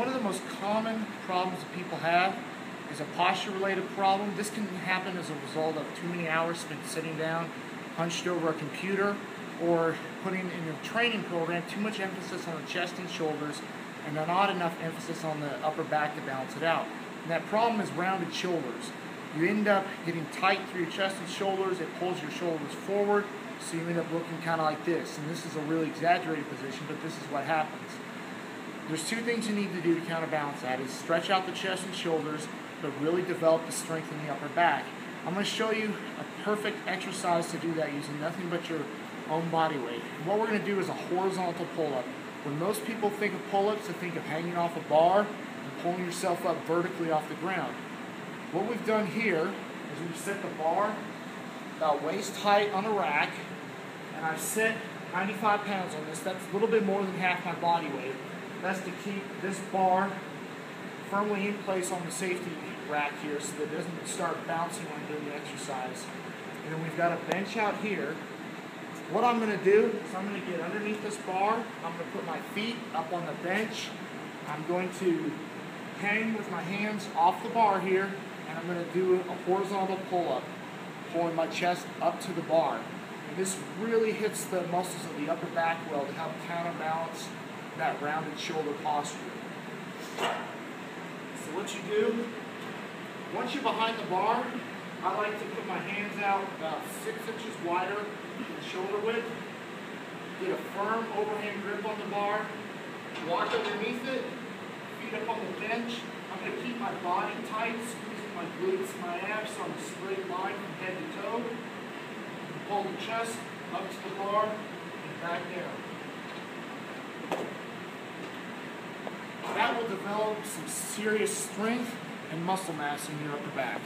one of the most common problems that people have is a posture related problem. This can happen as a result of too many hours spent sitting down, hunched over a computer, or putting in your training program too much emphasis on the chest and shoulders and not enough emphasis on the upper back to balance it out. And that problem is rounded shoulders. You end up getting tight through your chest and shoulders, it pulls your shoulders forward, so you end up looking kind of like this. And this is a really exaggerated position, but this is what happens. There's two things you need to do to counterbalance that is stretch out the chest and shoulders, but really develop the strength in the upper back. I'm going to show you a perfect exercise to do that using nothing but your own body weight. And what we're going to do is a horizontal pull-up. When most people think of pull-ups, they think of hanging off a bar and pulling yourself up vertically off the ground. What we've done here is we've set the bar about waist height on a rack, and I've set 95 pounds on this. That's a little bit more than half my body weight. That's to keep this bar firmly in place on the safety rack here so that it doesn't start bouncing when doing the exercise. And then we've got a bench out here. What I'm going to do is I'm going to get underneath this bar. I'm going to put my feet up on the bench. I'm going to hang with my hands off the bar here, and I'm going to do a horizontal pull-up, pulling my chest up to the bar. And this really hits the muscles of the upper back well to help counterbalance that rounded shoulder posture. So what you do, once you're behind the bar, I like to put my hands out about six inches wider than shoulder width. Get a firm overhand grip on the bar. Walk underneath it, feet up on the bench. I'm going to keep my body tight, squeezing my glutes my abs on a straight line from head to toe. Pull the chest up to the bar and back down. That will develop some serious strength and muscle mass in your upper back.